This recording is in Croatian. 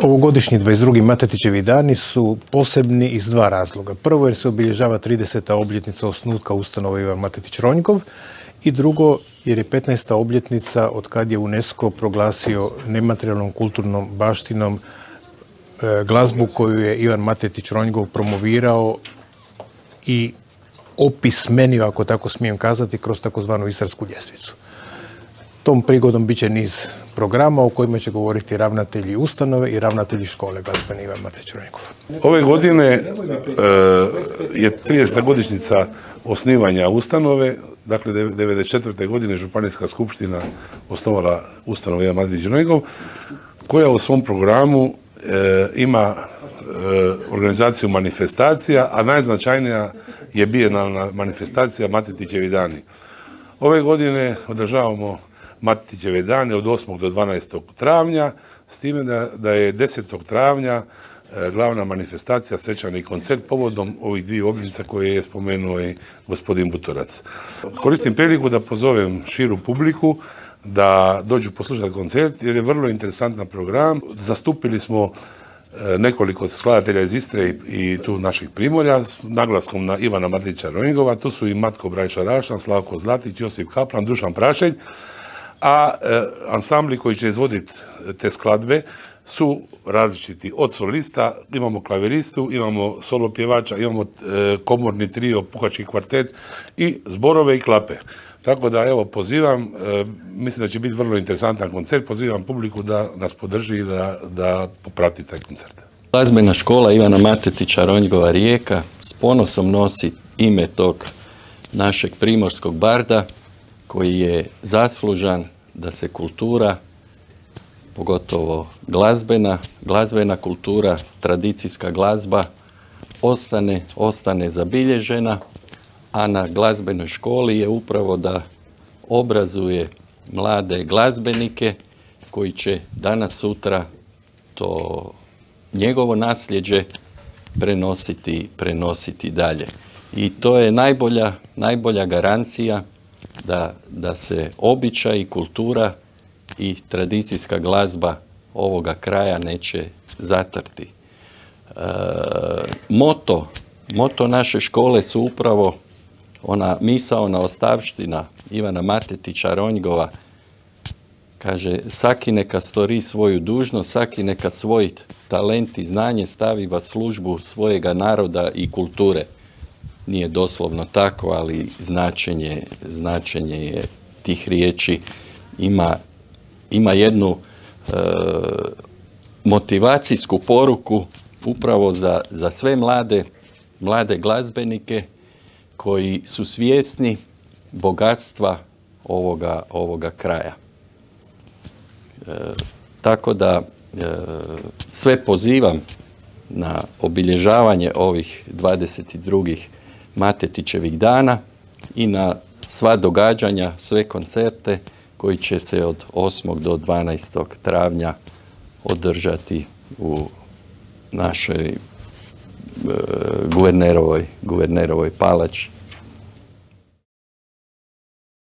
Ovogodišnji 22. Matetićevi dani su posebni iz dva razloga. Prvo jer se obilježava 30. obljetnica osnutka ustanova Ivan Matetić Ronjkov i drugo jer je 15. obljetnica od kad je UNESCO proglasio nematerijalnom kulturnom baštinom e, glazbu koju je Ivan Matetić Ronjkov promovirao i opismenio, ako tako smijem kazati, kroz takozvanu Istarsku ljestvicu. Tom prigodom bit će niz programa o kojima će govoriti ravnatelji ustanove i ravnatelji škole glazbeni Ivan Mateć Ove godine e, je 30. godišnjica osnivanja ustanove, dakle 1994. godine Županijska skupština osnovala ustanovu Ivan Mateć koja u svom programu e, ima e, organizaciju manifestacija, a najznačajnija je bijenalna manifestacija Matetićevi dani. Ove godine održavamo Matetićeve dane od 8. do 12. travnja, s time da, je 10. travnja e, glavna manifestacija, svečani koncert povodom ovih dvije obljetnica koje je spomenuo i gospodin Butorac. Koristim priliku da pozovem širu publiku da dođu poslušati koncert jer je vrlo interesantan program. Zastupili smo e, nekoliko skladatelja iz Istre i, tu naših primorja s naglaskom na Ivana Matlića Ronjigova. Tu su i Matko Brajša Rašan, Slavko Zlatić, Josip Kaplan, Dušan Prašelj a e, ansambli koji će izvoditi te skladbe su različiti. Od solista imamo klaveristu, imamo solo pjevača, imamo e, komorni trio, puhački kvartet i zborove i klape. Tako da evo pozivam, e, mislim da će biti vrlo interesantan koncert, pozivam publiku da nas podrži i da, da poprati taj koncert. Glazbena škola Ivana Matetića Ronjgova Rijeka s ponosom nosi ime tog našeg primorskog barda koji je zaslužan da se kultura, pogotovo glazbena, glazbena kultura, tradicijska glazba, ostane, ostane zabilježena, a na glazbenoj školi je upravo da obrazuje mlade glazbenike koji će danas sutra to njegovo nasljeđe prenositi, prenositi dalje. I to je najbolja, najbolja garancija da, da se običaj, kultura i tradicijska glazba ovoga kraja neće zatrti. E, moto, moto naše škole su upravo ona misaona ostavština Ivana Matetića Ronjgova, kaže, saki neka stori svoju dužnost, saki neka svoj talent i znanje stavi va službu svojega naroda i kulture nije doslovno tako, ali značenje, značenje je tih riječi ima, ima jednu e, motivacijsku poruku upravo za, za sve mlade, mlade glazbenike koji su svjesni bogatstva ovoga, ovoga kraja. E, tako da e, sve pozivam na obilježavanje ovih 22. Matetićevih dana i na sva događanja, sve koncerte koji će se od 8. do 12. travnja održati u našoj e, guvernerovoj, guvernerovoj palači